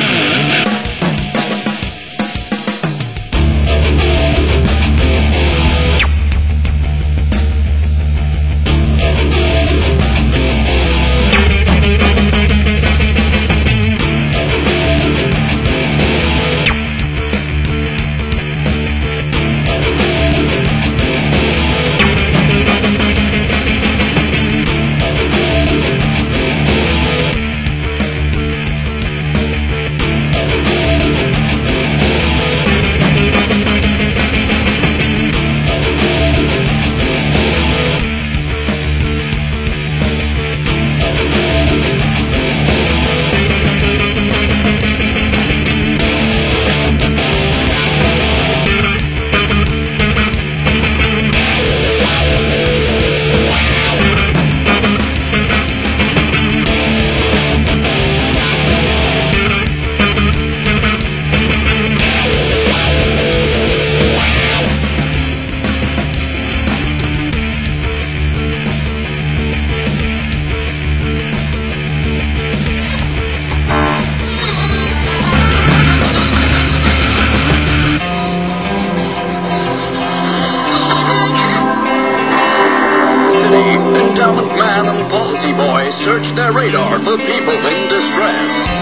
you Palsy Boys search their radar for people in distress.